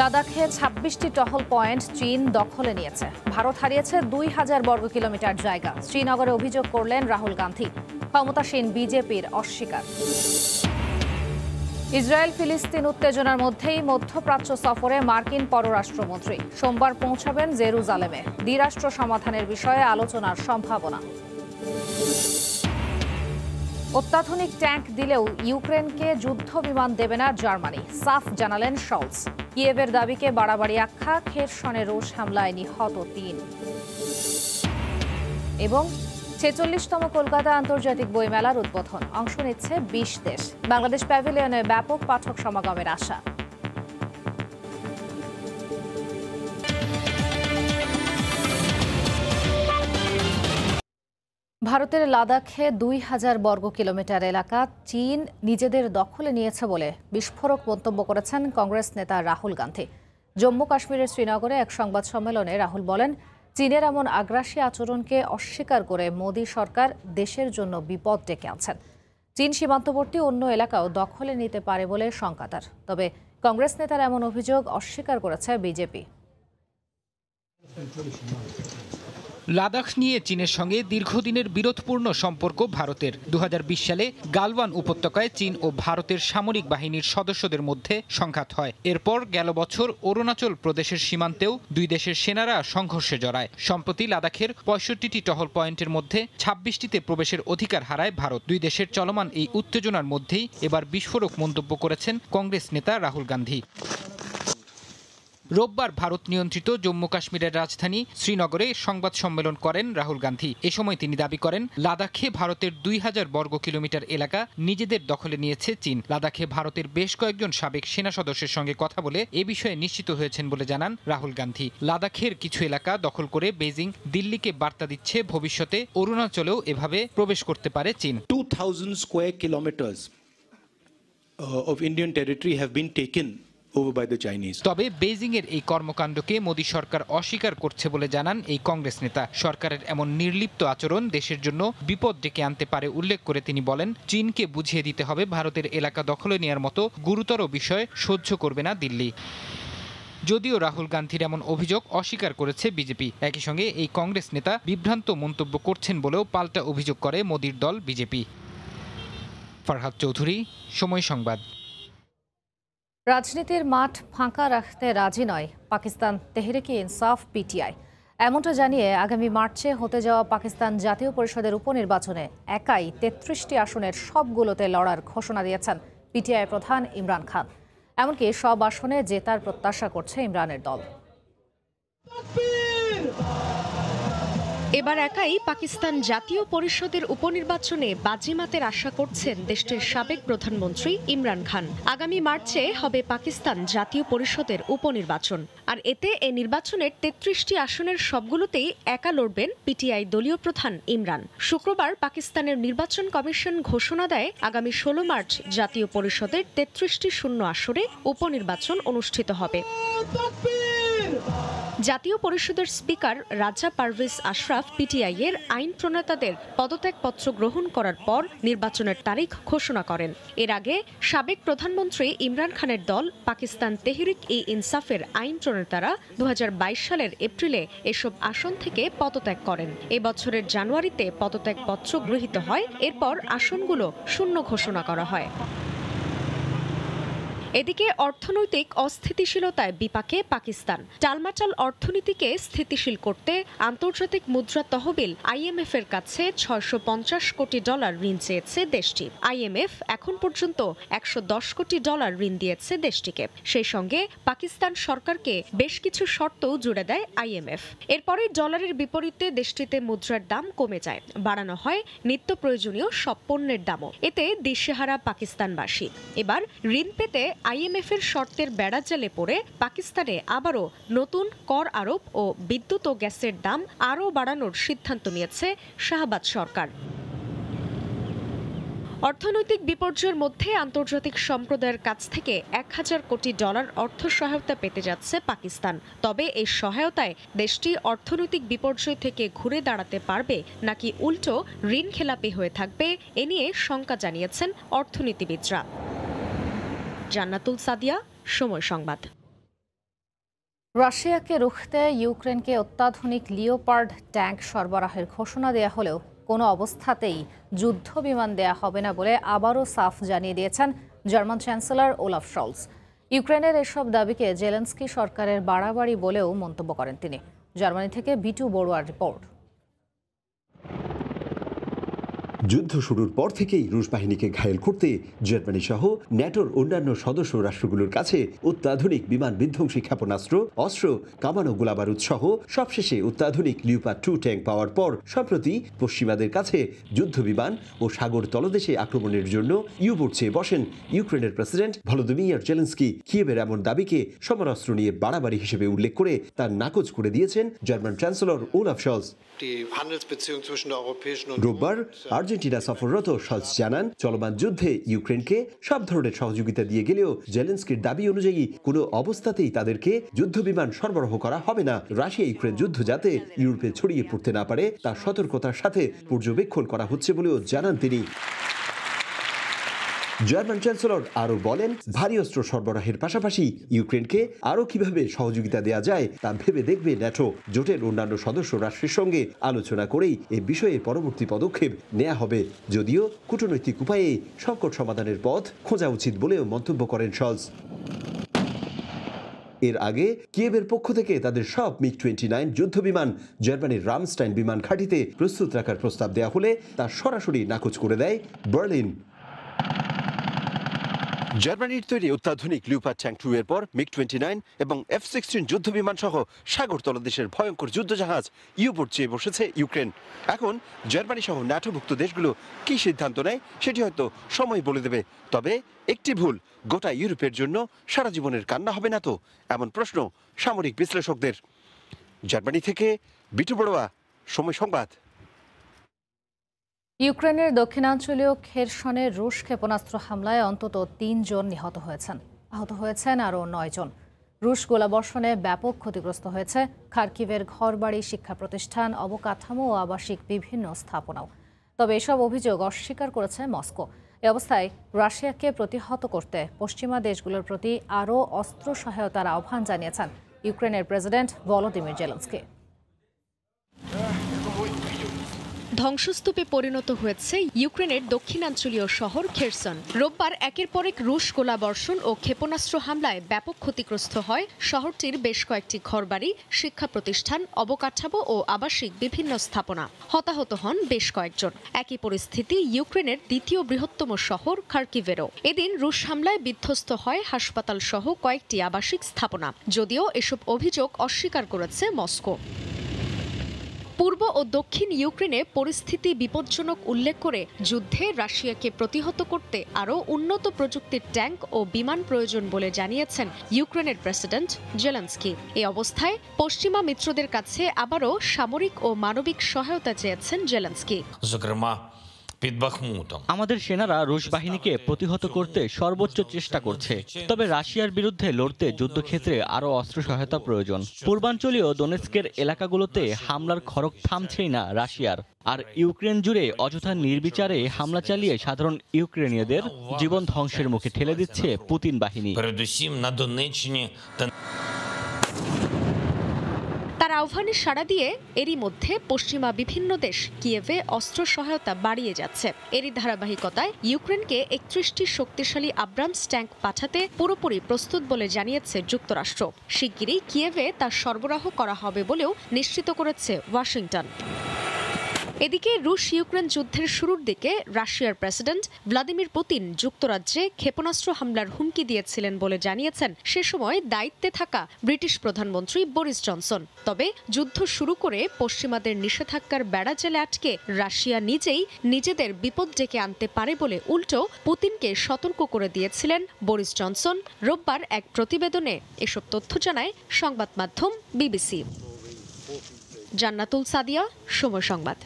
লাদাখে ছাব্বিশটি টহল পয়েন্ট চীন দখলে নিয়েছে। ভারত হারিয়েছে দুই হাজার বর্গ কিলোমিটার জায়গা। শ্রীনগরে অভিযোগ করলেন রাহুল গান্ধী। ক্ষমতাসীন বিজেপির অস্বীকার। ইসরায়েল ফিলিস্তিন উত্তেজনার মধ্যেই মধ্যপ্রাচ্য সফরে মার্কিন পররাষ্ট্রমন্ত্রী। সোমবার পৌঁছাবেন জেরুজালেমে। দ্বিরাষ্ট্র সমাধানের বিষয়ে আলোচনার সম্ভাবনা। অত্যাধুনিক ট্যাঙ্ক দিলেও ইউক্রেনকে যুদ্ধ বিমান দেবে না জার্মানি। সাফ জানালেন শলস। কিয়েভের দাবিকে বাড়াবাড়ি আখ্যা খেরসনে রুশ হামলায় নিহত তিন। এবং ছেচল্লিশতম কলকাতা আন্তর্জাতিক বইমেলার উদ্বোধন। অংশ নিচ্ছে বিশ দেশ। বাংলাদেশ প্যাভিলিয়নে ব্যাপক পাঠক সমাগমের আশা। ভারতের লাদাখে দুই হাজার বর্গ কিলোমিটার এলাকা চীন নিজেদের দখলে নিয়েছে বলে বিস্ফোরক মন্তব্য করেছেন কংগ্রেস নেতা রাহুল গান্ধী। জম্মু কাশ্মীরের শ্রীনগরে এক সংবাদ সম্মেলনে রাহুল বলেন, চীনের এমন আগ্রাসী আচরণকে অস্বীকার করে মোদী সরকার দেশের জন্য বিপদ ডেকে আনছেন। চীন সীমান্তবর্তী অন্য এলাকাও দখলে নিতে পারে বলে শঙ্কা তার। তবে কংগ্রেস নেতার এমন অভিযোগ অস্বীকার করেছে বিজেপি। লাদাখ নিয়ে চীনের সঙ্গে দীর্ঘদিনের বিরোধপূর্ণ সম্পর্ক ভারতের। দুহাজার বিশ সালে গালওয়ান উপত্যকায় চীন ও ভারতের সামরিক বাহিনীর সদস্যদের মধ্যে সংঘাত হয়। এরপর গেল বছর অরুণাচল প্রদেশের সীমান্তেও দুই দেশের সেনারা সংঘর্ষে জড়ায়। সম্প্রতি লাদাখের পঁয়ষট্টিটি টহল পয়েন্টের মধ্যে ছাব্বিশটিতে প্রবেশের অধিকার হারায় ভারত। দুই দেশের চলমান এই উত্তেজনার মধ্যেই এবার বিস্ফোরক মন্তব্য করেছেন কংগ্রেস নেতা রাহুল গান্ধী। রোববার ভারত নিয়ন্ত্রিত জম্মু কাশ্মীরের রাজধানী শ্রীনগরে সংবাদ সম্মেলন করেন রাহুল গান্ধী। এ সময় তিনি দাবি করেন লাদাখে ভারতের দুই হাজার বর্গ কিলোমিটার এলাকা নিজেদের দখলে নিয়েছে চীন। লাদাখে ভারতের বেশ কয়েকজন সাবেক সেনা সদস্যের সঙ্গে কথা বলে এ বিষয়ে নিশ্চিত হয়েছেন বলে জানান রাহুল গান্ধী। লাদাখের কিছু এলাকা দখল করে বেজিং দিল্লিকে বার্তা দিচ্ছে ভবিষ্যতে অরুণাচলেও এভাবে প্রবেশ করতে পারে চীন। 2,000 square kilometers uh, of Indian territory have been taken তবে বেজিং এর এই কর্মকাণ্ডকে মোদী সরকার অস্বীকার করছে বলে জানান এই কংগ্রেস নেতা। সরকারের এমন নির্লিপ্ত আচরণ দেশের জন্য বিপদ ডেকে আনতে পারে উল্লেখ করে তিনি বলেন, চীনকে বুঝিয়ে দিতে হবে ভারতের এলাকা দখলে নেওয়ার মতো গুরুতর বিষয় সহ্য করবে না দিল্লি। যদিও রাহুল গান্ধীর এমন অভিযোগ অস্বীকার করেছে বিজেপি, একই সঙ্গে এই কংগ্রেস নেতা বিভ্রান্ত মন্তব্য করছেন বলেও পাল্টা অভিযোগ করে মোদীর দল বিজেপি। ফারহাদ চৌধুরী, সময় সংবাদ। রাজনীতির মাঠ ফাঁকা রাখতে রাজি নয়। পাকিস্তান তেহরিকে ইনসাফ, পিটিআই। এমনটা জানিয়ে আগামী মার্চে হতে যাওয়া পাকিস্তান জাতীয় পরিষদের উপনির্বাচনে একাই তেত্রিশটি আসনের সবগুলোতে লড়ার ঘোষণা দিয়েছেন পিটিআই প্রধান ইমরান খান। এমনকি সব আসনে জেতার প্রত্যাশা করছে ইমরানের দল। এবার একাই পাকিস্তান জাতীয় পরিষদের উপনির্বাচনে বাজিমাতের আশা করছেন দেশটির সাবেক প্রধানমন্ত্রী ইমরান খান। আগামী মার্চে হবে পাকিস্তান জাতীয় পরিষদের উপনির্বাচন। আর এতে এ নির্বাচনের তেত্রিশটি আসনের সবগুলোতেই একা লড়বেন পিটিআই দলীয় প্রধান ইমরান। শুক্রবার পাকিস্তানের নির্বাচন কমিশন ঘোষণা দেয়, আগামী ষোলো মার্চ জাতীয় পরিষদের তেত্রিশটি শূন্য আসরে উপনির্বাচন অনুষ্ঠিত হবে। জাতীয় পরিষদের স্পিকার রাজা পারভেজ আশরাফ পিটিআই এর আইন প্রণেতাদের পদত্যাগপত্র গ্রহণ করার পর নির্বাচনের তারিখ ঘোষণা করেন। এর আগে সাবেক প্রধানমন্ত্রী ইমরান খানের দল পাকিস্তান তেহরিক ই ইনসাফের আইন প্রণেতারা দু হাজার বাইশ সালের এপ্রিলে এসব আসন থেকে পদত্যাগ করেন। এবছরের জানুয়ারিতে পদত্যাগপত্র গৃহীত হয়। এরপর আসনগুলো শূন্য ঘোষণা করা হয়। এদিকে অর্থনৈতিক অস্থিতিশীলতায় বিপাকে পাকিস্তান। টালমাটাল অর্থনীতিকে স্থিতিশীল করতে আন্তর্জাতিক মুদ্রা তহবিল আইএমএফ এর কাছে ছয়শো পঞ্চাশ কোটি ডলার ঋণ চেয়েছে দেশটি। আইএমএফ এখন পর্যন্ত একশো দশ কোটি ডলার ঋণ দিয়েছে দেশটিকে। সেই সঙ্গে পাকিস্তান সরকারকে বেশ কিছু শর্তও জুড়ে দেয় আইএমএফ। এরপরে ডলারের বিপরীতে দেশটিতে মুদ্রার দাম কমে যায়। বাড়ানো হয় নিত্য প্রয়োজনীয় সব পণ্যের দামও। এতে দিশেহারা পাকিস্তানবাসী। এবার ঋণ পেতে আইএমএফ এর শর্তের বেড়াজালে পড়ে পাকিস্তানে আবারও নতুন কর আরোপ ও বিদ্যুৎ ও গ্যাসের দাম আরও বাড়ানোর সিদ্ধান্ত নিয়েছে শাহবাজ সরকার। অর্থনৈতিক বিপর্যয়ের মধ্যে আন্তর্জাতিক সম্প্রদায়ের কাছ থেকে এক হাজার কোটি ডলার অর্থ সহায়তা পেতে যাচ্ছে পাকিস্তান। তবে এই সহায়তায় দেশটি অর্থনৈতিক বিপর্যয় থেকে ঘুরে দাঁড়াতে পারবে নাকি উল্টো ঋণ খেলাপি হয়ে থাকবে, এ নিয়ে শঙ্কা জানিয়েছেন অর্থনীতিবিদরা। জান্নাতুল সাদিয়া, সময় সংবাদ। রাশিয়াকে রুখতে ইউক্রেনকে অত্যাধুনিক লিওপার্ড ট্যাঙ্ক সরবরাহের ঘোষণা দেয়া হলেও কোনো অবস্থাতেই যুদ্ধ বিমান দেয়া হবে না বলে আবারও সাফ জানিয়ে দিয়েছেন জার্মান চ্যান্সেলর ওলাফ শলস। ইউক্রেনের এসব দাবিকে জেলেন্সকি সরকারের বাড়াবাড়ি বলেও মন্তব্য করেন তিনি। জার্মানি থেকে বিটু বড়ুয়ার রিপোর্ট। যুদ্ধ শুরুর পর থেকেই রুশ বাহিনীকে ঘায়েল করতে জার্মানি সহ ন্যাটোর অন্যান্য সদস্য রাষ্ট্রগুলোর কাছে অত্যাধুনিক বিমান বিধ্বংসী ক্ষেপণাস্ত্র, অস্ত্র, কামানো গোলাবারুদ সহ সবশেষে অত্যাধুনিক লিউপা টু ট্যাঙ্ক পাওয়ার পর সম্প্রতি পশ্চিমাদের কাছে যুদ্ধ বিমান ও সাগর তলদেশে আক্রমণের জন্য ইউবোট চেয়ে বসেন ইউক্রেনের প্রেসিডেন্ট ভলোদিমিয়ার জেলেন্সকি কিয়েভের এমন দাবিকে সমরাস্ত্র নিয়ে বাড়াবাড়ি হিসেবে উল্লেখ করে তার নাকচ করে দিয়েছেন জার্মান চ্যান্সেলর ওলাফ শলস রোববার আর্জেন্টিনা সফররত শলস জানান চলমান যুদ্ধে ইউক্রেনকে সব ধরনের সহযোগিতা দিয়ে গেলেও জেলেন্সকির দাবি অনুযায়ী কোনো অবস্থাতেই তাদেরকে যুদ্ধ বিমান সরবরাহ করা হবে না। রাশিয়া ইউক্রেন যুদ্ধ যাতে ইউরোপে ছড়িয়ে পড়তে না পারে তা সতর্কতার সাথে পর্যবেক্ষণ করা হচ্ছে বলেও জানান তিনি। জার্মান চ্যান্সেলর আরও বলেন, ভারী অস্ত্র সরবরাহের পাশাপাশি ইউক্রেনকে আরও কীভাবে সহযোগিতা দেওয়া যায় তা ভেবে দেখবে ন্যাটো। জোটের অন্যান্য সদস্য রাষ্ট্রের সঙ্গে আলোচনা করেই এ বিষয়ে পরবর্তী পদক্ষেপ নেওয়া হবে। যদিও কূটনৈতিক উপায়ে সংকট সমাধানের পথ খোঁজা উচিত বলেও মন্তব্য করেন শলস এর আগে কিয়েভের পক্ষ থেকে তাদের সব মিগ টোয়েন্টি নাইন যুদ্ধ বিমান জার্মানির রামস্টাইন বিমান ঘাঁটিতে প্রস্তুত রাখার প্রস্তাব দেওয়া হলে তা সরাসরি নাকচ করে দেয় বার্লিন। জার্মানির তৈরি অত্যাধুনিক লিউপার ট্যাঙ্ক টু এর পর মিগ টোয়েন্টি নাইন এবং এফ সিক্সটিন যুদ্ধ বিমান সহ সাগর তলদেশের ভয়ঙ্কর যুদ্ধজাহাজ ইউবোট চেয়ে বসেছে ইউক্রেন এখন জার্মানি সহ ন্যাটোভুক্ত দেশগুলো কি সিদ্ধান্ত নেয়, সেটি হয়তো সময় বলে দেবে। তবে একটি ভুল, গোটা ইউরোপের জন্য সারা জীবনের কান্না হবে না তো, এমন প্রশ্ন সামরিক বিশ্লেষকদের। জার্মানি থেকে বিটু বড়ুয়া, সময় সংবাদ। ইউক্রেনের দক্ষিণাঞ্চলীয় খেরসনের রুশ ক্ষেপণাস্ত্র হামলায় অন্তত তিনজন নিহত হয়েছেন। আহত হয়েছেন আরও নয়জন রুশ গোলাবর্ষণে ব্যাপক ক্ষতিগ্রস্ত হয়েছে খার্কিভের ঘরবাড়ি শিক্ষা প্রতিষ্ঠান অবকাঠামো ও আবাসিক বিভিন্ন স্থাপনাও। তবে এসব অভিযোগ অস্বীকার করেছে মস্কো। এ অবস্থায় রাশিয়াকে প্রতিহত করতে পশ্চিমা দেশগুলোর প্রতি আরও অস্ত্র সহায়তার আহ্বান জানিয়েছেন ইউক্রেনের প্রেসিডেন্ট ভলোদিমির জেলেন্সকি। ধ্বংসস্তূপে পরিণত হয়েছে ইউক্রেনের দক্ষিণাঞ্চলীয় শহর খেরসন। রোববার একের পর এক রুশ গোলাবর্ষণ ও ক্ষেপণাস্ত্র হামলায় ব্যাপক ক্ষতিগ্রস্ত হয় শহরটির বেশ কয়েকটি ঘরবাড়ি শিক্ষা প্রতিষ্ঠান অবকাঠামো ও আবাসিক বিভিন্ন স্থাপনা। হতাহত হন বেশ কয়েকজন। একই পরিস্থিতি ইউক্রেনের দ্বিতীয় বৃহত্তম শহর খার্কিভেরও। এদিন রুশ হামলায় বিধ্বস্ত হয় হাসপাতাল সহ কয়েকটি আবাসিক স্থাপনা। যদিও এসব অভিযোগ অস্বীকার করেছে মস্কো। পূর্ব ও দক্ষিণ ইউক্রেনে পরিস্থিতি বিপজ্জনক উল্লেখ করে যুদ্ধে রাশিয়াকে প্রতিহত করতে আরও উন্নত প্রযুক্তির ট্যাঙ্ক ও বিমান প্রয়োজন বলে জানিয়েছেন ইউক্রেনের প্রেসিডেন্ট জেলেন্সকি। এ অবস্থায় পশ্চিমা মিত্রদের কাছে আবারও সামরিক ও মানবিক সহায়তা চেয়েছেন জেলেন্সকি। আমাদের সেনারা রুশ বাহিনীকে প্রতিহত করতে সর্বোচ্চ চেষ্টা করছে। তবে রাশিয়ার বিরুদ্ধে লড়তে যুদ্ধক্ষেত্রে আরও অস্ত্র সহায়তা প্রয়োজন। পূর্বাঞ্চলীয় দোনেস্কের এলাকাগুলোতে হামলার খড়ক থামছেই না রাশিয়ার। আর ইউক্রেন জুড়ে অযথা নির্বিচারে হামলা চালিয়ে সাধারণ ইউক্রেনীয়দের জীবন ধ্বংসের মুখে ঠেলে দিচ্ছে পুতিন বাহিনী। আহ্বানে সাড়া দিয়ে এরই মধ্যে পশ্চিমা বিভিন্ন দেশ কিয়েভে অস্ত্র সহায়তা বাড়িয়ে যাচ্ছে। এরই ধারাবাহিকতায় ইউক্রেনকে একত্রিশটি শক্তিশালী আব্রামস ট্যাঙ্ক পাঠাতে পুরোপুরি প্রস্তুত বলে জানিয়েছে যুক্তরাষ্ট্র। শিগগিরই কিয়েভে তা সরবরাহ করা হবে বলেও নিশ্চিত করেছে ওয়াশিংটন। এদিকে রুশ ইউক্রেন যুদ্ধের শুরুর দিকে রাশিয়ার প্রেসিডেন্ট ভ্লাদিমির পুতিন যুক্তরাজ্যে ক্ষেপণাস্ত্র হামলার হুমকি দিয়েছিলেন বলে জানিয়েছেন। সে সময় দায়িত্বে থাকা ব্রিটিশ প্রধানমন্ত্রী বরিস জনসন। তবে যুদ্ধ শুরু করে পশ্চিমাদের নিষেধাজ্ঞার বেড়া জেলে আটকে রাশিয়া নিজেই নিজেদের বিপদ ডেকে আনতে পারে বলে উল্টো পুতিনকে সতর্ক করে দিয়েছিলেন বরিস জনসন। রোববার এক প্রতিবেদনে এসব তথ্য জানায় সংবাদ মাধ্যম বিবিসি। জান্নাতুল সাদিয়া, সময় সংবাদ।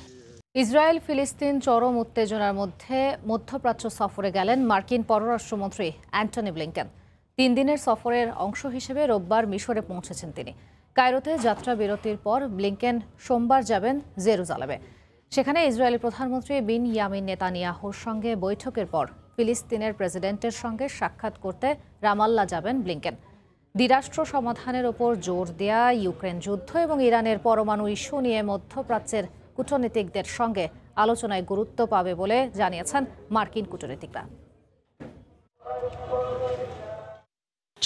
ইসরায়েল ফিলিস্তিন চরম উত্তেজনার মধ্যে মধ্যপ্রাচ্য সফরে গেলেন মার্কিন পররাষ্ট্রমন্ত্রী অ্যান্টনি ব্লিংকেন। তিন দিনের সফরের অংশ হিসেবে রোববার মিশরে পৌঁছেছেন তিনি। কায়রোতে যাত্রা বিরতির পর ব্লিংকেন সোমবার যাবেন জেরুজালেমে। সেখানে ইসরায়েলি প্রধানমন্ত্রী বিন ইয়ামিন নেতানিয়াহুর সঙ্গে বৈঠকের পর ফিলিস্তিনের প্রেসিডেন্টের সঙ্গে সাক্ষাৎ করতে রামাল্লা যাবেন ব্লিংকেন। দ্বিরাষ্ট্র সমাধানের ওপর জোর দেয়া ইউক্রেন যুদ্ধ এবং ইরানের পরমাণু ইস্যু নিয়ে মধ্যপ্রাচ্যের কূটনীতিকদের সঙ্গে আলোচনায় গুরুত্ব পাবে বলে জানিয়েছেন মার্কিন কূটনীতিকরা।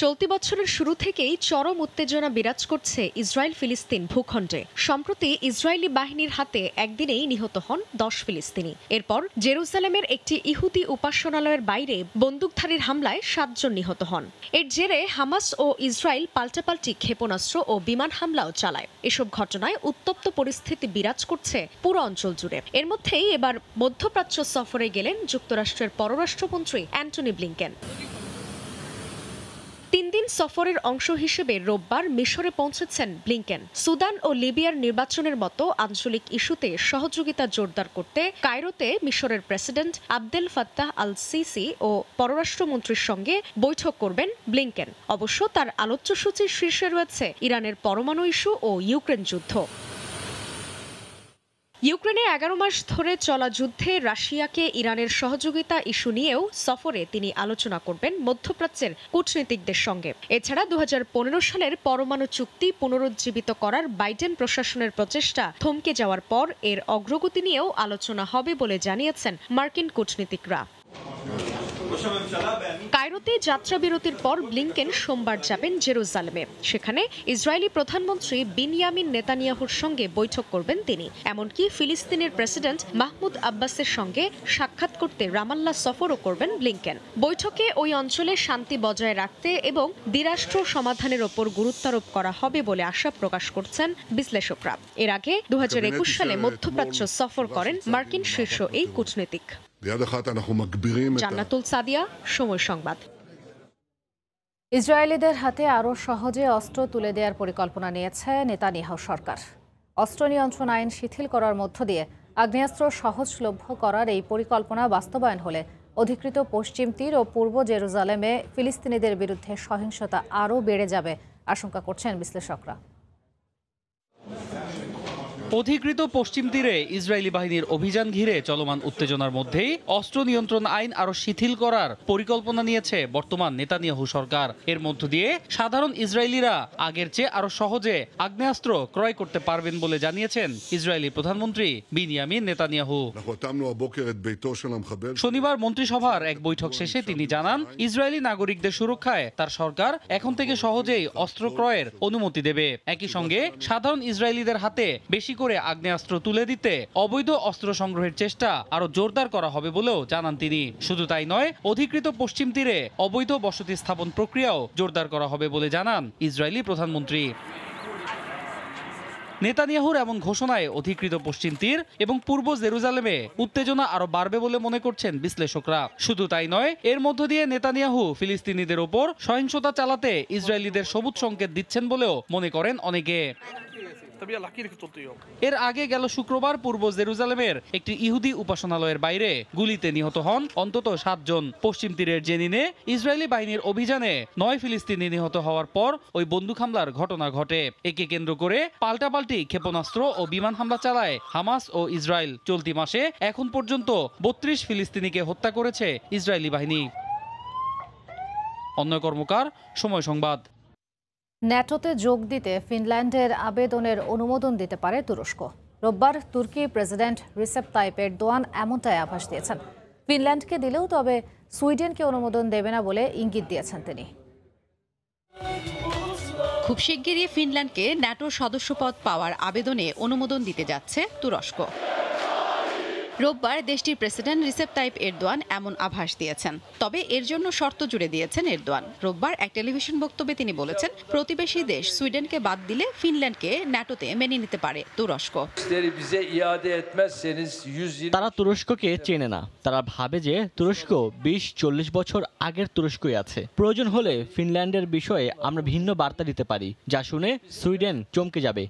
চলতি বছরের শুরু থেকেই চরম উত্তেজনা বিরাজ করছে ইসরায়েল ফিলিস্তিন ভূখণ্ডে। সম্প্রতি ইসরায়েলি বাহিনীর হাতে একদিনেই নিহত হন দশ ফিলিস্তিনি। এরপর জেরুজালেমের একটি ইহুদি উপাসনালয়ের বাইরে বন্দুকধারীর হামলায় সাতজন নিহত হন। এর জেরে হামাস ও ইসরায়েল পাল্টাপাল্টি ক্ষেপণাস্ত্র ও বিমান হামলাও চালায়। এসব ঘটনায় উত্তপ্ত পরিস্থিতি বিরাজ করছে পুরো অঞ্চল জুড়ে। এর মধ্যেই এবার মধ্যপ্রাচ্য সফরে গেলেন যুক্তরাষ্ট্রের পররাষ্ট্রমন্ত্রী অ্যান্টনি ব্লিংকেন। তিন দিন সফরের অংশ হিসেবে রোববার মিশরে পৌঁছেছেন ব্লিংকেন। সুদান ও লিবিয়ার নির্বাচনের মতো আঞ্চলিক ইস্যুতে সহযোগিতা জোরদার করতে কায়রোতে মিশরের president Abdel Fattah al Sisi ও পররাষ্ট্রমন্ত্রীর সঙ্গে বৈঠক করবেন ব্লিংকেন। অবশ্য তার আলোচ্যসূচির শীর্ষে রয়েছে ইরানের পরমাণু ইস্যু ও ইউক্রেন যুদ্ধ। ইউক্রেনে এগারো মাস ধরে চলা যুদ্ধে রাশিয়াকে ইরানের সহযোগিতা ইস্যু নিয়েও সফরে তিনি আলোচনা করবেন মধ্যপ্রাচ্যের কূটনীতিকদের সঙ্গে। এছাড়া দু হাজার পনেরো সালের পরমাণু চুক্তি পুনরুজ্জীবিত করার বাইডেন প্রশাসনের প্রচেষ্টা থমকে যাওয়ার পর এর অগ্রগতি নিয়েও আলোচনা হবে বলে জানিয়েছেন মার্কিন কূটনীতিকরা। কায়রোতে যাত্রা বিরতির পর ব্লিংকেন সোমবার যাবেন জেরুজালেমে। সেখানে ইসরায়েলি প্রধানমন্ত্রী বিনিয়ামিন নেতানিয়াহুর সঙ্গে বৈঠক করবেন তিনি। এমনকি ফিলিস্তিনের প্রেসিডেন্ট মাহমুদ আব্বাসের সঙ্গে সাক্ষাৎ করতে রামাল্লা সফরও করবেন ব্লিংকেন। বৈঠকে ওই অঞ্চলে শান্তি বজায় রাখতে এবং দ্বিরাষ্ট্র সমাধানের ওপর গুরুত্বারোপ করা হবে বলে আশা প্রকাশ করছেন বিশ্লেষকরা। এর আগে দু হাজার একুশ সালে মধ্যপ্রাচ্য সফর করেন মার্কিন শীর্ষ এই কূটনীতিক। ביד אחת אנחנו מגבירים את ה... জান্নাতুল সাদিয়া সময় সংবাদ ইসরায়েলিদের হাতে আরও সহজে অস্ত্র তুলে দেওয়ার পরিকল্পনা নিয়েছে নেতানিয়াহু সরকার অস্ত্র নিয়ন্ত্রণ আইন শিথিল করার মধ্য দিয়ে আগ্নেয়াস্ত্র সহজলভ্য করার এই পরিকল্পনা বাস্তবায়ন হলে অধিকৃত পশ্চিম তীর ও পূর্ব জেরুজালেমে ফিলিস্তিনিদের বিরুদ্ধে সহিংসতা আরও বেড়ে যাবে আশঙ্কা করছেন বিশ্লেষকরা অধিকৃত পশ্চিম তীরে ইসরায়েলি বাহিনীর অভিযান ঘিরে চলমান উত্তেজনার মধ্যেই অস্ত্র নিয়ন্ত্রণ আইন আরও শিথিল করার পরিকল্পনা নিয়েছে বর্তমান নেতানিয়াহু সরকার। এর মধ্য দিয়ে সাধারণ ইসরায়েলিরা আগের চেয়ে আরও সহজে আগ্নেয়াস্ত্র ক্রয় করতে পারবেন বলে জানিয়েছেন ইসরায়েলি প্রধানমন্ত্রী বিনিয়ামিন নেতানিয়াহু। শনিবার মন্ত্রিসভার এক বৈঠক শেষে তিনি জানান, ইসরায়েলি নাগরিকদের সুরক্ষায় তার সরকার এখন থেকে সহজেই অস্ত্র ক্রয়ের অনুমতি দেবে। একই সঙ্গে সাধারণ ইসরায়েলিদের হাতে বেশি করে আগ্নেয়াস্ত্র তুলে দিতে অবৈধ অস্ত্র সংগ্রহের চেষ্টা আরও জোরদার করা হবে বলেও জানান তিনি। শুধু তাই নয়, অধিকৃত পশ্চিম তীরে অবৈধ বসতি স্থাপন প্রক্রিয়াও জোরদার করা হবে বলে জানান ইসরায়েলি প্রধানমন্ত্রী। নেতানিয়াহুর এমন ঘোষণায় অধিকৃত পশ্চিম তীর এবং পূর্ব জেরুজালেমে উত্তেজনা আরও বাড়বে বলে মনে করছেন বিশ্লেষকরা। শুধু তাই নয়, এর মধ্য দিয়ে নেতানিয়াহু ফিলিস্তিনিদের ওপর সহিংসতা চালাতে ইসরায়েলিদের সবুজ সংকেত দিচ্ছেন বলেও মনে করেন অনেকে। এর আগে গেল শুক্রবার পূর্ব জেরুজালেমের একটি ইহুদি উপাসনালয়ের বাইরে গুলিতে নিহত হন অন্তত সাতজন। পশ্চিম তীরের জেনিনে ইসরায়েলি বাহিনীর অভিযানে নয় ফিলিস্তিনি নিহত হওয়ার পর ওই বন্দুক হামলার ঘটনা ঘটে। একে কেন্দ্র করে পাল্টাপাল্টি ক্ষেপণাস্ত্র ও বিমান হামলা চালায় হামাস ও ইসরায়েল। চলতি মাসে এখন পর্যন্ত বত্রিশ ফিলিস্তিনিকে হত্যা করেছে ইসরায়েলি বাহিনী। অন্য কর্মকার, সময় সংবাদ। ন্যাটোতে যোগ দিতে ফিনল্যান্ডের আবেদনের অনুমোদন দিতে পারে তুরস্ক। রোববার তুর্কি প্রেসিডেন্ট রিসেপ তাইপ দোয়ান এমনটাই আভাস দিয়েছেন। ফিনল্যান্ডকে দিলেও তবে সুইডেনকে অনুমোদন দেবে না বলে ইঙ্গিত দিয়েছেন তিনি। খুব শিগগিরই ফিনল্যান্ডকে ন্যাটোর সদস্যপদ পাওয়ার আবেদনে অনুমোদন দিতে যাচ্ছে তুরস্ক। রোববার দেশটির প্রেসিডেন্ট রিসেপ তাইপ এরদোয়ান এমন আভাস দিয়েছেন। তবে এর জন্য শর্ত জুড়ে দিয়েছেন এরদোয়ান। রোববার এক টেলিভিশন বক্তব্যে তিনি বলেছেন, প্রতিবেশী দেশ সুইডেনকে বাদ দিলে ফিনল্যান্ডকে ন্যাটোতে মেনে নিতে পারে তুরস্ক। তারা তুরস্ককে চেনে না। তারা ভাবে যে তুরস্ক বিশ, চল্লিশ বছর আগের তুরস্কই আছে। প্রয়োজন হলে ফিনল্যান্ডের বিষয়ে আমরা ভিন্ন বার্তা দিতে পারি, যা শুনে সুইডেন চমকে যাবে।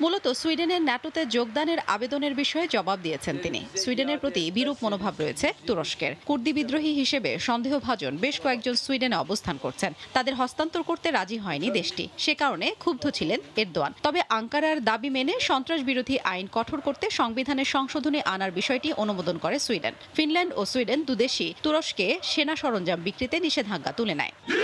মূলত সুইডেনের ন্যাটোতে যোগদানের আবেদনের বিষয়ে জবাব দিয়েছেন তিনি। সুইডেনের প্রতি বিরূপ মনোভাব রয়েছে তুরস্কের। কুর্দি বিদ্রোহী হিসেবে সন্দেহভাজন বেশ কয়েকজন সুইডেনে অবস্থান করছেন। তাদের হস্তান্তর করতে রাজি হয়নি দেশটি। সে কারণে ক্ষুব্ধ ছিলেন এরদোয়ান। তবে আঙ্কারার দাবি মেনে সন্ত্রাস বিরোধী আইন কঠোর করতে সংবিধানের সংশোধনী আনার বিষয়টি অনুমোদন করে সুইডেন। ফিনল্যান্ড ও সুইডেন দুদেশই তুরস্কে সেনা সরঞ্জাম বিক্রিতে নিষেধাজ্ঞা তুলে নেয়।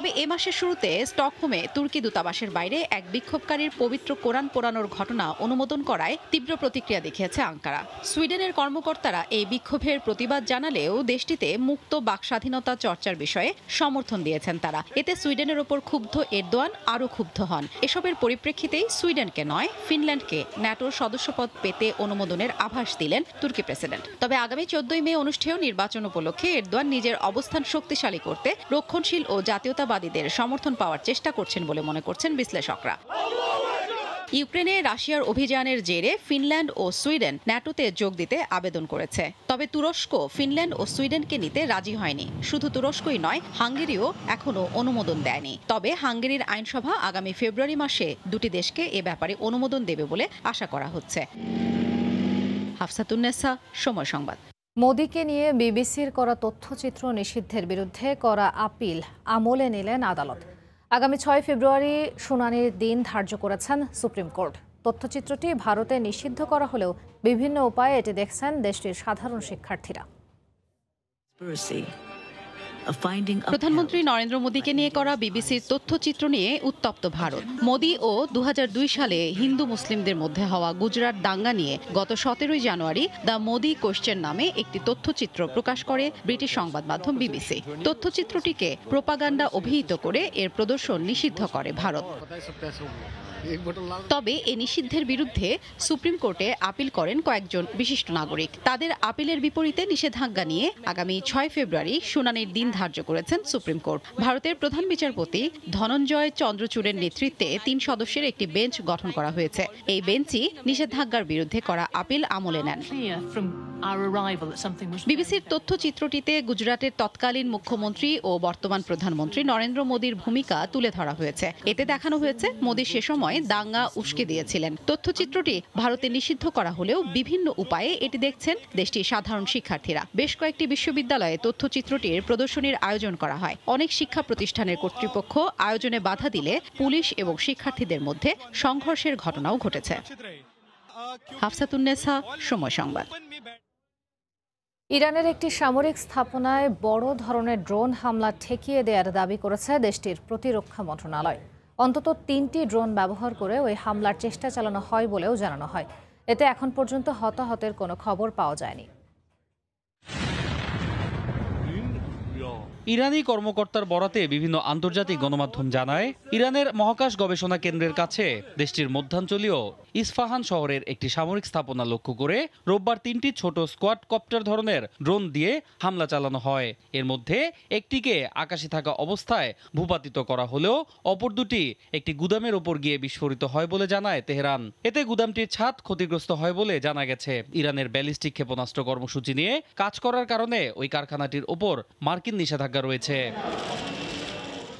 তবে এ মাসের শুরুতে স্টকহোমে তুর্কি দূতাবাসের বাইরে এক বিক্ষোভকারীর পবিত্র কোরআন পোড়ানোর ঘটনা অনুমোদন করায় তীব্র প্রতিক্রিয়া দেখিয়েছে আঙ্কারা। সুইডেনের কর্মকর্তারা এই বিক্ষোভের প্রতিবাদ জানালেও দেশটিতে মুক্ত বাকস্বাধীনতা চর্চার বিষয়ে সমর্থন দিয়েছেন তারা। এতে সুইডেনের ওপর ক্ষুব্ধ এরদোয়ান আরও ক্ষুব্ধ হন। এসবের পরিপ্রেক্ষিতেই সুইডেনকে নয়, ফিনল্যান্ডকে ন্যাটোর সদস্যপদ পেতে অনুমোদনের আভাস দিলেন তুর্কি প্রেসিডেন্ট। তবে আগামী চোদ্দই মে অনুষ্ঠেয় নির্বাচন উপলক্ষে এরদোয়ান নিজের অবস্থান শক্তিশালী করতে রক্ষণশীল ও জাতীয়তাবাদীদের সমর্থন পাওয়ার চেষ্টা করছেন বলে মনে করছেন বিশ্লেষকরা। ইউক্রেনে রাশিয়ার অভিযানের জেরে ফিনল্যান্ড ও সুইডেন ন্যাটোতে যোগ দিতে আবেদন করেছে। তবে তুরস্ক, ফিনল্যান্ড ও সুইডেনকে নিতে রাজি হয়নি। শুধু তুরস্কই নয়, হাঙ্গেরিও এখনও অনুমোদন দেয়নি। তবে হাঙ্গেরির আইনসভা আগামী ফেব্রুয়ারি মাসে দুটি দেশকে এ ব্যাপারে অনুমোদন দেবে বলে আশা করা হচ্ছে। সময় সংবাদ। মোদীকে নিয়ে বিবিসির করা তথ্যচিত্র নিষিদ্ধের বিরুদ্ধে করা আপিল আমলে নিলেন আদালত। আগামী ছয় ফেব্রুয়ারি শুনানির দিন ধার্য করেছেন সুপ্রিম কোর্ট। তথ্যচিত্রটি ভারতে নিষিদ্ধ করা হলেও বিভিন্ন উপায়ে এটি দেখছেন দেশটির সাধারণ শিক্ষার্থীরা। প্রধানমন্ত্রী নরেন্দ্র মোদীকে নিয়ে করা বিবিসির তথ্যচিত্র নিয়ে উত্তপ্ত ভারত। মোদী ও দু হাজার দুই সালে হিন্দু মুসলিমদের মধ্যে হওয়া গুজরাট দাঙ্গা নিয়ে গত সতেরোই জানুয়ারি দ্য মোদী কোশ্চেন নামে একটি তথ্যচিত্র প্রকাশ করে ব্রিটিশ সংবাদ মাধ্যম বিবিসি। তথ্যচিত্রটিকে প্রোপাগান্ডা অভিহিত করে এর প্রদর্শন নিষিদ্ধ করে ভারত। তবে এ নিষিদ্ধের বিরুদ্ধে সুপ্রিম কোর্টে আপিল করেন কয়েকজন বিশিষ্ট নাগরিক। তাদের আপিলের বিপরীতে নিষেধাজ্ঞা নিয়ে আগামী ছয় ফেব্রুয়ারি শুনানির দিন ধার্য করেছেন সুপ্রিম কোর্ট। ভারতের প্রধান বিচারপতি ধনঞ্জয় চন্দ্রচূড়ের নেতৃত্বে তিন সদস্যের একটি বেঞ্চ গঠন করা হয়েছে। এই বেঞ্চই নিষেধাজ্ঞার বিরুদ্ধে করা আপিল আমলে নেন। বিবিসির তথ্যচিত্রটিতে গুজরাটের তৎকালীন মুখ্যমন্ত্রী ও বর্তমান প্রধানমন্ত্রী নরেন্দ্র মোদীর ভূমিকা তুলে ধরা হয়েছে। এতে দেখানো হয়েছে, মোদী সে সময় দাঙ্গা উস্কে দিয়েছিলেন। তথ্যচিত্রটি ভারতে নিষিদ্ধ করা হলেও বিভিন্ন উপায়ে এটি দেখছেন দেশটির সাধারণ শিক্ষার্থীরা। বেশ কয়েকটি বিশ্ববিদ্যালয়ে তথ্যচিত্রটির প্রদর্শনীর আয়োজন করা হয়। অনেক শিক্ষা প্রতিষ্ঠানের কর্তৃপক্ষ আয়োজনে বাধা দিলে পুলিশ এবং শিক্ষার্থীদের মধ্যে সংঘর্ষের ঘটনাও ঘটেছে। হাফসাতুন্নেসা সময় সংবাদ। ইরানের একটি সামরিক স্থাপনায় বড় ধরনের ড্রোন হামলা ঠেকিয়ে দেওয়ার দাবি করেছে দেশটির প্রতিরক্ষা মন্ত্রণালয়। অন্তত তিনটি ড্রোন ব্যবহার করে ওই হামলার চেষ্টা চালানো হয় বলেও জানানো হয়। এতে এখন পর্যন্ত হতাহতের কোনো খবর পাওয়া যায়নি। ইরানি কর্মকর্তার বরাতে বিভিন্ন আন্তর্জাতিক গণমাধ্যম জানায়, ইরানের মহাকাশ গবেষণা কেন্দ্রের কাছে দেশটির মধ্যাঞ্চলীয় ইস্পাহান শহরের একটি সামরিক স্থাপনা লক্ষ্য করে রোববার তিনটি ছোট স্কোয়াড কপ্টার ধরনের ড্রোন দিয়ে হামলা চালানো হয়। এর মধ্যে একটিকে আকাশে থাকা অবস্থায় ভূপাতিত করা হলেও অপর দুটি একটি গুদামের ওপর গিয়ে বিস্ফোরিত হয় বলে জানায় তেহরান। এতে গুদামটির ছাদ ক্ষতিগ্রস্ত হয় বলে জানা গেছে। ইরানের ব্যালিস্টিক ক্ষেপণাস্ত্র কর্মসূচি নিয়ে কাজ করার কারণে ওই কারখানাটির ওপর মার্কিন নিষেধাজ্ঞা রয়েছে।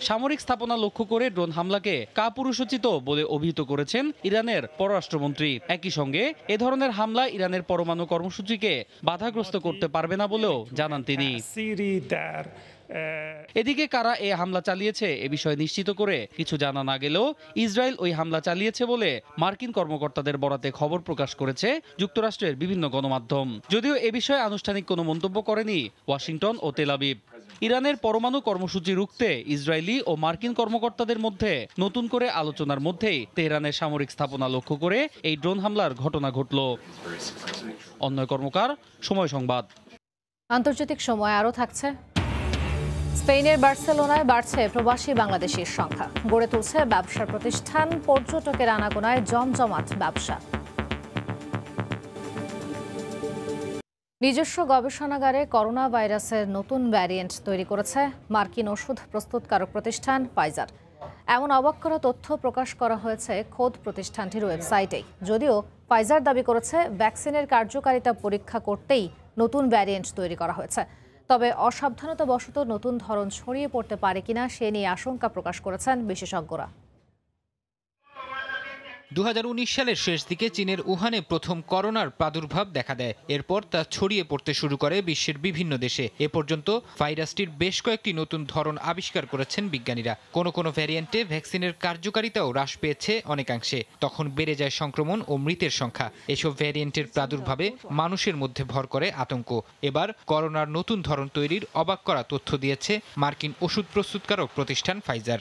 সামরিক স্থাপনা লক্ষ্য করে ড্রোন হামলাকে কাপুরুষোচিত বলে অভিহিত করেছেন ইরানের পররাষ্ট্রমন্ত্রী। একই সঙ্গে এ ধরনের হামলা ইরানের পরমাণু কর্মসূচিকে বাধাগ্রস্ত করতে পারবে না বলেও জানান তিনি। এদিকে কারা এ হামলা চালিয়েছে এ বিষয়ে নিশ্চিত করে কিছু জানা না গেলেও ইসরায়েল ওই হামলা চালিয়েছে বলে মার্কিন কর্মকর্তাদের বরাতে খবর প্রকাশ করেছে যুক্তরাষ্ট্রের বিভিন্ন গণমাধ্যম। যদিও এ বিষয়ে আনুষ্ঠানিক কোনো মন্তব্য করেনি ওয়াশিংটন ও তেলাবিব ইরানের পরমাণু কর্মসূচি রুখতে ইসরায়েলি ও মার্কিন কর্মকর্তাদের মধ্যে নতুন করে আলোচনার মধ্যেই তেহরানের সামরিক স্থাপনা লক্ষ্য করে এই ড্রোন হামলার ঘটনা ঘটল। অন্যয় কর্মকার, সময় সংবাদ। আন্তর্জাতিক সময় আরও থাকছে। স্পেনের বার্সেলোনায় বাড়ছে প্রবাসী বাংলাদেশের সংখ্যা। গড়ে তুলছে ব্যবসার প্রতিষ্ঠান, পর্যটকের আনাগোনায় জমজমাট ব্যবসা। নিজস্ব গবেষণাগারে করোনা ভাইরাসের নতুন ভ্যারিয়েন্ট তৈরি করেছে মার্কিন ওষুধ প্রস্তুতকারক প্রতিষ্ঠান ফাইজার। এমন অবাক করা তথ্য প্রকাশ করা হয়েছে খোদ প্রতিষ্ঠানটির ওয়েবসাইটেই। যদিও ফাইজার দাবি করেছে ভ্যাকসিনের কার্যকারিতা পরীক্ষা করতেই নতুন ভ্যারিয়েন্ট তৈরি করা হয়েছে। তবে অসাবধানতাবশত নতুন ধরন ছড়িয়ে পড়তে পারে কিনা সে নিয়ে আশঙ্কা প্রকাশ করেছেন বিশেষজ্ঞরা। দু হাজার উনিশ সালের শেষ দিকে চীনের উহানে প্রথম করোনার প্রাদুর্ভাব দেখা দেয়। এরপর তা ছড়িয়ে পড়তে শুরু করে বিশ্বের বিভিন্ন দেশে। এ পর্যন্ত ভাইরাসটির বেশ কয়েকটি নতুন ধরন আবিষ্কার করেছেন বিজ্ঞানীরা। কোনো কোনো ভ্যারিয়েন্টে ভ্যাকসিনের কার্যকারিতাও হ্রাস পেয়েছে অনেকাংশে। তখন বেড়ে যায় সংক্রমণ ও মৃতের সংখ্যা। এসব ভ্যারিয়েন্টের প্রাদুর্ভাবে মানুষের মধ্যে ভর করে আতঙ্ক। এবার করোনার নতুন ধরন তৈরির অবাক করা তথ্য দিয়েছে মার্কিন ওষুধ প্রস্তুতকারক প্রতিষ্ঠান ফাইজার।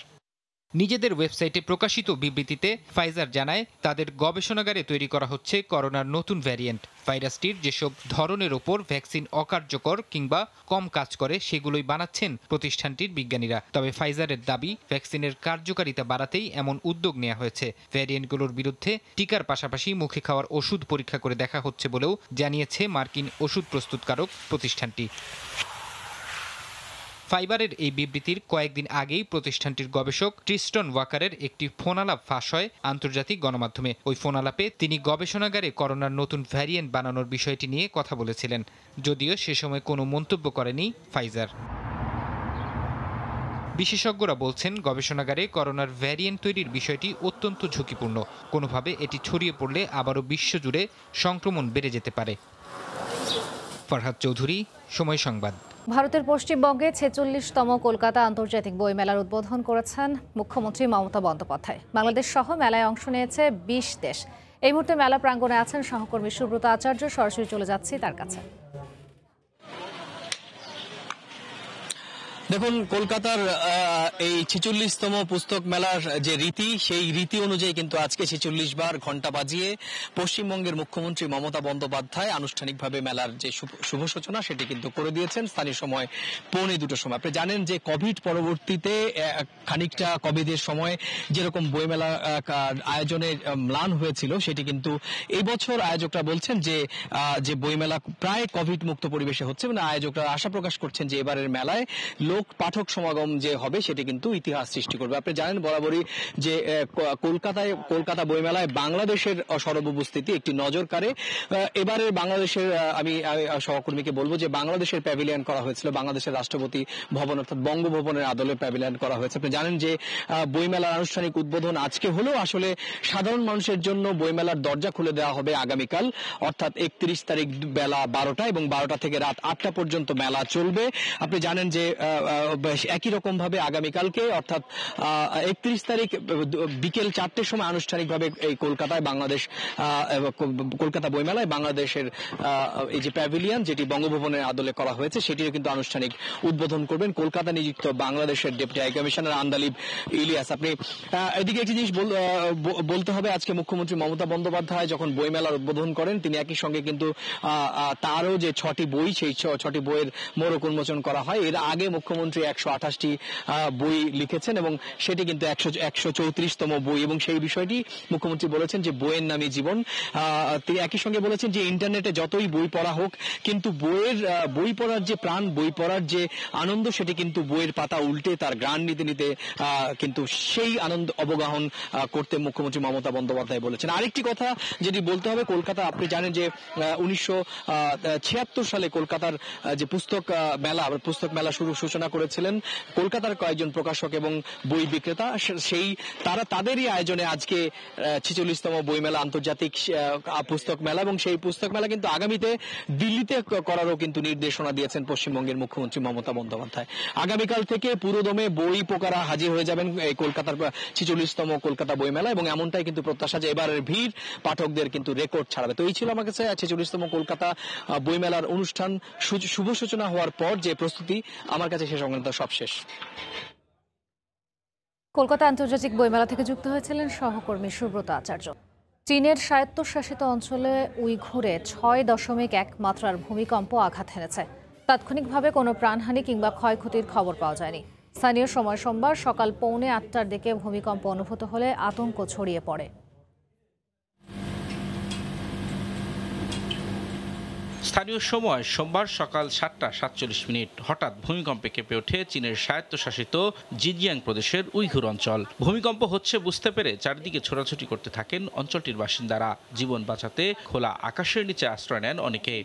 নিজেদের ওয়েবসাইটে প্রকাশিত বিবৃতিতে ফাইজার জানায়, তাদের গবেষণাগারে তৈরি করা হচ্ছে করোনার নতুন ভ্যারিয়েন্ট। ভাইরাসটির যেসব ধরনের ওপর ভ্যাকসিন অকার্যকর কিংবা কম কাজ করে, সেগুলোই বানাচ্ছেন প্রতিষ্ঠানটির বিজ্ঞানীরা। তবে ফাইজারের দাবি, ভ্যাকসিনের কার্যকারিতা বাড়াতেই এমন উদ্যোগ নেওয়া হয়েছে। ভ্যারিয়েন্টগুলোর বিরুদ্ধে টিকার পাশাপাশি মুখে খাওয়ার ওষুধ পরীক্ষা করে দেখা হচ্ছে বলেও জানিয়েছে মার্কিন ওষুধ প্রস্তুতকারক প্রতিষ্ঠানটি। ফাইবারের এই বিবৃতির কয়েকদিন আগেই প্রতিষ্ঠানটির গবেষক ট্রিস্টন ওয়াকারের একটি ফোনালাপ ফাঁস হয় আন্তর্জাতিক গণমাধ্যমে। ওই ফোনালাপে তিনি গবেষণাগারে করোনার নতুন ভ্যারিয়েন্ট বানানোর বিষয়টি নিয়ে কথা বলেছিলেন। যদিও সে সময় কোনো মন্তব্য করেনি ফাইজার। বিশেষজ্ঞরা বলছেন, গবেষণাগারে করোনার ভ্যারিয়েন্ট তৈরির বিষয়টি অত্যন্ত ঝুঁকিপূর্ণ। কোনোভাবে এটি ছড়িয়ে পড়লে আবারও বিশ্বজুড়ে সংক্রমণ বেড়ে যেতে পারে। ফরহাদ চৌধুরী, সময় সংবাদ। ভারতের পশ্চিমবঙ্গে ছেচল্লিশতম কলকাতা আন্তর্জাতিক বইমেলার উদ্বোধন করেছেন মুখ্যমন্ত্রী মমতা বন্দ্যোপাধ্যায়। বাংলাদেশ সহ মেলায় অংশ নিয়েছে বিশ দেশ। এই মুহূর্তে মেলা প্রাঙ্গণে আছেন সহকর্মী সুব্রত আচার্য। সরাসরি চলে যাচ্ছি তার কাছে। দেখুন, কলকাতার এই ছেচল্লিশতম পুস্তক মেলার যে রীতি, সেই রীতি অনুযায়ী কিন্তু আজকে ছেচল্লিশ বার ঘণ্টা বাজিয়ে পশ্চিমবঙ্গের মুখ্যমন্ত্রী মমতা বন্দ্যোপাধ্যায় আনুষ্ঠানিকভাবে মেলার যে শুভ সূচনা, সেটি কিন্তু করে দিয়েছেন। স্থানীয় সময় পৌনে দুটোর সময়। আপনি জানেন যে কোভিড পরবর্তীতে খানিকটা কোভিডের সময় যেরকম বইমেলা আয়োজনের ম্লান হয়েছিল, সেটি কিন্তু এই বছর আয়োজকরা বলছেন যে যে বইমেলা প্রায় কোভিড মুক্ত পরিবেশে হচ্ছে মানে আয়োজকরা আশা প্রকাশ করছেন যে এবারের মেলায় লোক পাঠক সমাগম যে হবে সেটি কিন্তু ইতিহাস সৃষ্টি করবে। আপনি জানেন বরাবরই যে কলকাতায়, কলকাতা বইমেলায় বাংলাদেশের সরব উপস্থিতি একটি নজর কাড়ে এবারে বাংলাদেশের আমি সহকর্মীকে বলব যে বাংলাদেশের প্যাভিলিয়ন করা হয়েছিল, বাংলাদেশের রাষ্ট্রপতি ভবন অর্থাৎ বঙ্গভবনের আদলে প্যাভিলিয়ন করা হয়েছে। আপনি জানেন যে বইমেলার আনুষ্ঠানিক উদ্বোধন আজকে হলেও আসলে সাধারণ মানুষের জন্য বইমেলার দরজা খুলে দেওয়া হবে আগামীকাল, অর্থাৎ একত্রিশ তারিখ বেলা বারোটা এবং বারোটা থেকে রাত আটটা পর্যন্ত মেলা চলবে। আপনি জানেন যে একই রকম ভাবে আগামীকালকে, অর্থাৎ একত্রিশ তারিখ বিকেল চারটের সময় আনুষ্ঠানিকভাবে এই কলকাতায় বাংলাদেশ কলকাতা বইমেলায় বাংলাদেশের এই যে প্যাভিলিয়ন যেটি বঙ্গভবনের আদলে করা হয়েছে, সেটিও কিন্তু আনুষ্ঠানিক উদ্বোধন করবেন কলকাতা নিযুক্ত বাংলাদেশের deputy high commissioner Andalib Elias. আপনি এদিকে একটি জিনিস বলতে হবে, আজকে মুখ্যমন্ত্রী মমতা বন্দ্যোপাধ্যায় যখন বইমেলার উদ্বোধন করেন, তিনি একই সঙ্গে কিন্তু তারও যে ছটি বই, সেই ছটি বইয়ের মোড়ক উন্মোচন করা হয়। এর আগে মুখ্যমন্ত্রী একশো আঠাশটি বই লিখেছেন এবং সেটি কিন্তু একশো একশো চৌত্রিশতম বই এবং সেই বিষয়টি মুখ্যমন্ত্রী বলেছেন যে বইয়ের নামই জীবন। তিনি একই সঙ্গে বলেছেন যে ইন্টারনেটে যতই বই পড়া হোক, কিন্তু বইয়ের বই পড়ার যে প্রাণ, বই পড়ার যে আনন্দ, সেটি কিন্তু বইয়ের পাতা উল্টে তার গ্রান নিতে নিতে কিন্তু সেই আনন্দ অবগাহন করতে মুখ্যমন্ত্রী মমতা বন্দ্যোপাধ্যায় বলেছেন। আরেকটি কথা যেটি বলতে হবে, কলকাতা, আপনি জানেন যে উনিশশো ছিয়াত্তর সালে কলকাতার যে পুস্তক মেলা পুস্তক মেলা শুরু, সূচনা করেছিলেন কলকাতার কয়েকজন প্রকাশক এবং বই বিক্রেতা। সেই তারা তাদেরই আয়োজনে আজকে ছিচল্লিশতম বইমেলা আন্তর্জাতিক পুস্তক মেলা এবং সেই পুস্তক মেলা কিন্তু আগামীতে দিল্লিতে করারও কিন্তু নির্দেশনা দিয়েছেন পশ্চিমবঙ্গের মুখ্যমন্ত্রী মমতা বন্দ্যোপাধ্যায়। আগামীকাল থেকে পুরোদমে বই পোকারা হাজির হয়ে যাবেন এই কলকাতার ছিচল্লিশতম কলকাতা বইমেলা এবং এমনটাই কিন্তু প্রত্যাশা যে এবারের ভিড় পাঠকদের কিন্তু রেকর্ড ছাড়াবে। তো এই ছিল আমার কাছে ছেচল্লিশতম কলকাতা বইমেলার অনুষ্ঠান। শুভ সূচনা হওয়ার পর যে প্রস্তুতি, আমার কাছে সংক্রান্ত সব শেষ। কলকাতা আন্তর্জাতিক বইমেলা থেকে যুক্ত হয়েছিলেন সহকর্মী সুব্রত আচার্য। চীনের স্বায়ত্তশাসিত অঞ্চলে উইঘুরে ছয় দশমিক এক মাত্রার ভূমিকম্প আঘাত হেনেছে। তাৎক্ষণিকভাবে কোনো প্রাণহানি কিংবা ক্ষয়ক্ষতির খবর পাওয়া যায়নি। স্থানীয় সময় সোমবার সকাল পৌনে আটটার দিকে ভূমিকম্প অনুভূত হলে আতঙ্ক ছড়িয়ে পড়ে। স্থানীয় সময় সোমবার সকাল সাতটা সাতচল্লিশ মিনিট হঠাৎ ভূমিকম্পে কেঁপে ওঠে চীনের স্বায়ত্তশাসিত জিজিয়াং প্রদেশের উইঘুর অঞ্চল। ভূমিকম্প হচ্ছে বুঝতে পেরে চারিদিকে ছোটাছুটি করতে থাকেন অঞ্চলটির বাসিন্দারা। জীবন বাঁচাতে খোলা আকাশের নিচে আশ্রয় নেন অনেকে।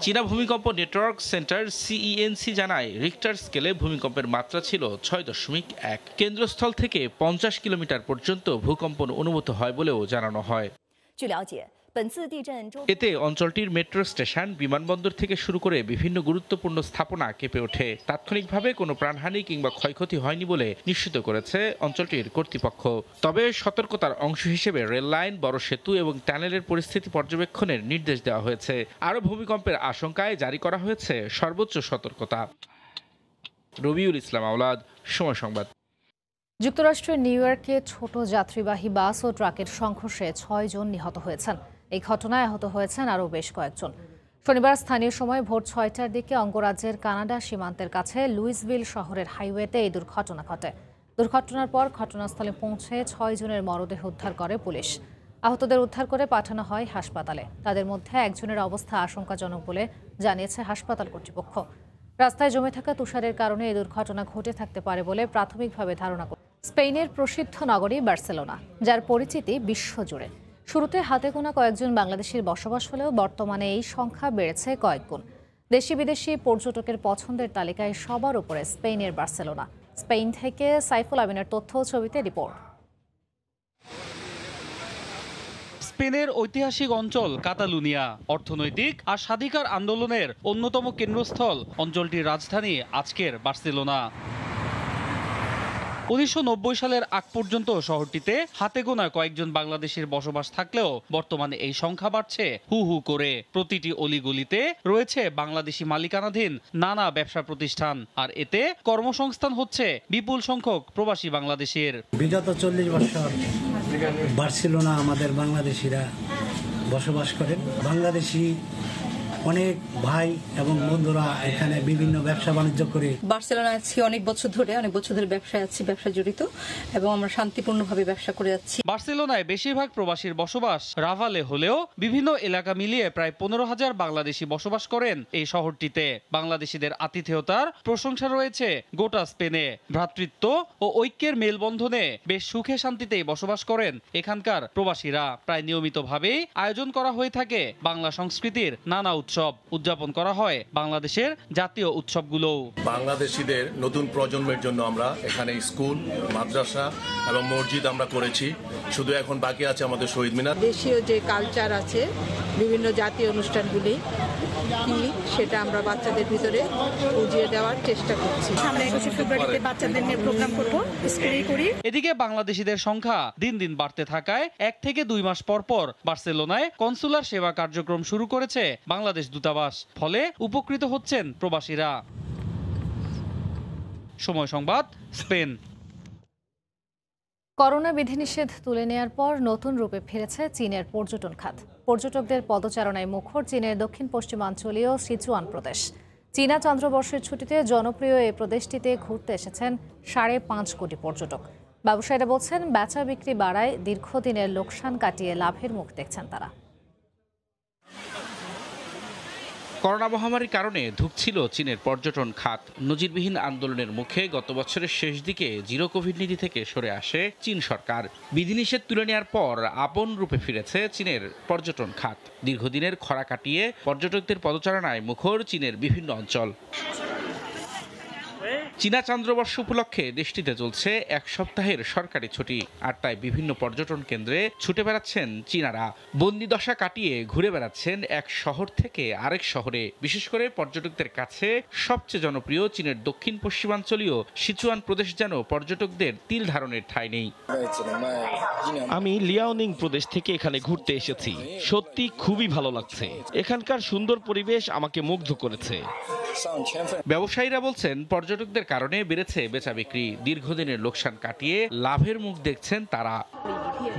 চীনা ভূমিকম্প নেটওয়ার্ক সেন্টার সিইএনসি জানায় রিক্টার স্কেলে ভূমিকম্পের মাত্রা ছিল ছয় দশমিক এক। কেন্দ্রস্থল থেকে পঞ্চাশ কিলোমিটার পর্যন্ত ভূকম্পন অনুভূত হয় বলেও জানানো হয়। এতে অঞ্চলটির মেট্রো স্টেশন বিমানবন্দর থেকে শুরু করে বিভিন্ন গুরুত্বপূর্ণ স্থাপনা কেঁপে ওঠে। তাৎক্ষণিকভাবে কোনো প্রাণহানি কিংবা ক্ষয়ক্ষতি হয়নি বলে নিশ্চিত করেছে অঞ্চলটির কর্তৃপক্ষ। তবে সতর্কতার অংশ হিসেবে রেল লাইন বড় সেতু এবং টানেলের পরিস্থিতি পর্যবেক্ষণের নির্দেশ দেওয়া হয়েছে। আরও ভূমিকম্পের আশঙ্কায় জারি করা হয়েছে সর্বোচ্চ সতর্কতা। রবিউল ইসলাম আওলাদ সময় সংবাদ। যুক্তরাষ্ট্রের নিউ ইয়র্কে ছোট যাত্রীবাহী বাস ও ট্রাকের সংঘর্ষে ছয় জন নিহত হয়েছেন। এই ঘটনায় আহত হয়েছেন আরও বেশ কয়েকজন। শনিবার স্থানীয় সময় ভোর ছয়টার দিকে অঙ্গরাজ্যের কানাডা সীমান্তের কাছে লুইসভিল শহরের হাইওয়েতে এই দুর্ঘটনা ঘটে। দুর্ঘটনার পর ঘটনাস্থলে পৌঁছে ছয় জনের মরদেহ উদ্ধার করে পুলিশ। আহতদের উদ্ধার করে পাঠানো হয় হাসপাতালে। তাদের মধ্যে একজনের অবস্থা আশঙ্কাজনক বলে জানিয়েছে হাসপাতাল কর্তৃপক্ষ। রাস্তায় জমে থাকা তুষারের কারণে এই দুর্ঘটনা ঘটে থাকতে পারে বলে প্রাথমিকভাবে ধারণা করে স্পেনের প্রসিদ্ধ নগরী বার্সেলোনা, যার পরিচিতি বিশ্বজুড়ে। শুরুতে হাতে গোনা কয়েকজন বাংলাদেশের বসবাস হলেও বর্তমানে এই সংখ্যা বেড়েছে কয়েকগুণ দেশি বিদেশি পর্যটকের পছন্দের তালিকায় সবার উপরে স্পেনের বার্সেলোনা। স্পেন থেকে সাইফুল আমিনের তথ্য ছবিতে রিপোর্ট। স্পেনের ঐতিহাসিক অঞ্চল কাতালুনিয়া। অর্থনৈতিক আর স্বাধিকার আন্দোলনের অন্যতম কেন্দ্রস্থল অঞ্চলটির রাজধানী আজকের বার্সেলোনা। উনিশশো নব্বই সালের আগ পর্যন্ত শহরটিতে হাতে গোনা কয়েকজন বাংলাদেশের বসবাস থাকলেও বর্তমানে এই সংখ্যা বাড়ছে হু হু করে। প্রতিটি অলিগলিতে রয়েছে বাংলাদেশি মালিকানাধীন নানা ব্যবসা প্রতিষ্ঠান আর এতে কর্মসংস্থান হচ্ছে বিপুল সংখ্যক প্রবাসী বাংলাদেশের। বিগত চল্লিশ বছর বার্সেলোনা আমাদের বাংলাদেশিরা বসবাস করেন। বাংলাদেশি অনেক ভাই এবং বন্ধুরা এখানে বিভিন্ন ব্যবসা বাণিজ্য করে। বার্সেলোনা আছি অনেক বছর ধরে অনেক বছর ধরে ব্যবসায় আছি ব্যবসা জড়িত এবং আমরা শান্তিপূর্ণভাবে ব্যবসা করে যাচ্ছি। বার্সেলোনায় বেশিরভাগ প্রবাসীর বসবাস রাভালে হলেও বিভিন্ন এলাকা মিলিয়ে প্রায় পনেরো হাজার বাংলাদেশি বসবাস করেন এই শহরটিতে। বাংলাদেশিদের আতিথেয়তার প্রশংসা রয়েছে গোটা স্পেনে। ভ্রাতৃত্ব ও ঐক্যের মেলবন্ধনে বেশ সুখে শান্তিতেই বসবাস করেন এখানকার প্রবাসীরা। প্রায় নিয়মিতভাবেই আয়োজন করা হয়ে থাকে বাংলা সংস্কৃতির নানা উৎসব। উদযাপন করা হয় বাংলাদেশের জাতীয় উৎসবগুলোও। বাংলাদেশিদের নতুন প্রজন্মের জন্য আমরা এখানে স্কুল মাদ্রাসা এবং মসজিদ আমরা করেছি। শুধু এখন বাকি আছে আমাদের শহীদ মিনার। দেশীয় যে কালচার আছে বিভিন্ন জাতীয় অনুষ্ঠানগুলি কি সেটা আমরা বাচ্চাদের ভিতরে বুঝিয়ে দেওয়ার চেষ্টা করছি। আমরা একুশে ফেব্রুয়ারিতে বাচ্চাদের নিয়ে প্রোগ্রাম করব স্কুলেই করি। এদিকে বাংলাদেশিদের সংখ্যা দিন দিন বাড়তে থাকায় এক থেকে দুই মাস পর পর বার্সেলোনায় কনসুলার সেবা কার্যক্রম শুরু করেছে বাংলাদেশ দূতাবাস। ফলে উপকৃত হচ্ছেন প্রবাসীরা। সময় সংবাদ স্পেন। করোনা বিধিনিষেধ তুলে নেয়ার পর নতুন রূপে ফিরেছে চীনের পর্যটন খাত। পর্যটকদের পদচারণায় মুখর চীনের দক্ষিণ পশ্চিমাঞ্চলীয় সিচুয়ান প্রদেশ। চীনা চন্দ্রবর্ষের ছুটিতে জনপ্রিয় এই প্রদেশটিতে ঘুরতে এসেছেন সাড়ে পাঁচ কোটি পর্যটক। ব্যবসায়ীরা বলছেন, বেচা বিক্রি বাড়ায় দীর্ঘদিনের লোকসান কাটিয়ে লাভের মুখ দেখছেন তারা। করোনা মহামারীর কারণে ধুঁকছিল চীনের পর্যটন খাত। নজিরবিহীন আন্দোলনের মুখে গত বছরের শেষ দিকে জিরো কোভিড নীতি থেকে সরে আসে চীন সরকার। বিধিনিষেধ তুলে নেওয়ার পর আপন রূপে ফিরেছে চীনের পর্যটন খাত। দীর্ঘদিনের খরা কাটিয়ে পর্যটকদের পদচারণায় মুখর চীনের বিভিন্ন অঞ্চল। চীনা চন্দ্রবর্ষ উপলক্ষে দেশটিতে চলছে এক সপ্তাহের সরকারি ছুটি আর তাই বিভিন্ন পর্যটন কেন্দ্রে ছুটে বেড়াচ্ছেন চীনারা। বন্দি দশা কাটিয়ে ঘুরে বেড়াচ্ছেন এক শহর থেকে আরেক শহরে। বিশেষ করে পর্যটকদের কাছে সবচেয়ে জনপ্রিয় চীনের দক্ষিণ পশ্চিমাঞ্চলীয় সিচুয়ান প্রদেশ যেন পর্যটকদের তিল ধারণের ঠাঁই নেই। আমি লিয়াওনিং প্রদেশ থেকে এখানে ঘুরতে এসেছি। সত্যি খুবই ভালো লাগছে। এখানকার সুন্দর পরিবেশ আমাকে মুগ্ধ করেছে। ব্যবসায়ীরা বলছেন পর্যটকদের কারণে বেড়েছে বেচা বিক্রি। দীর্ঘদিনের লোকসান কাটিয়ে লাভের মুখ দেখছেন তারা।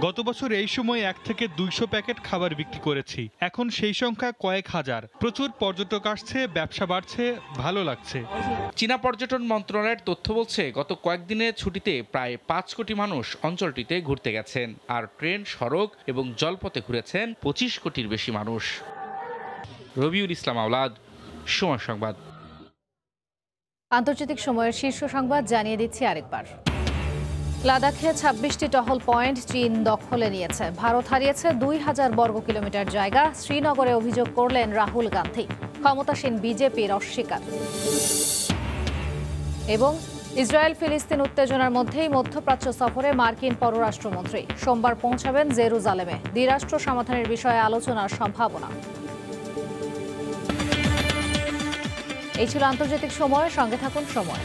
গত বছর এই সময় এক থেকে দুইশো প্যাকেট খাবার বিক্রি করেছি। এখন সেই সংখ্যা কয়েক হাজার। প্রচুর পর্যটক আসছে ব্যবসা বাড়ছে ভালো লাগছে। চীনা পর্যটন মন্ত্রণালয়ের তথ্য বলছে গত কয়েকদিনে ছুটিতে প্রায় পাঁচ কোটি মানুষ অঞ্চলটিতে ঘুরতে গেছেন আর ট্রেন সড়ক এবং জলপথে ঘুরেছেন পঁচিশ কোটির বেশি মানুষ। রবিউল ইসলাম আওলাদ সময় সংবাদ। আন্তর্জাতিক সময়ের শীর্ষ সংবাদ জানিয়ে দিচ্ছি আরেকবার। লাদাখে ছাব্বিশটি টহল পয়েন্ট চীন দখলে নিয়েছে। ভারত হারিয়েছে দুই হাজার বর্গ কিলোমিটার জায়গা। শ্রীনগরে অভিযোগ করলেন রাহুল গান্ধী। ক্ষমতাসীন বিজেপির অস্বীকার। এবং ইসরায়েল ফিলিস্তিন উত্তেজনার মধ্যেই মধ্যপ্রাচ্য সফরে মার্কিন পররাষ্ট্রমন্ত্রী। সোমবার পৌঁছাবেন জেরুজালেমে। দ্বিরাষ্ট্র সমাধানের বিষয়ে আলোচনার সম্ভাবনা। এই ছিল আন্তর্জাতিক সময় সঙ্গে থাকুন সময়।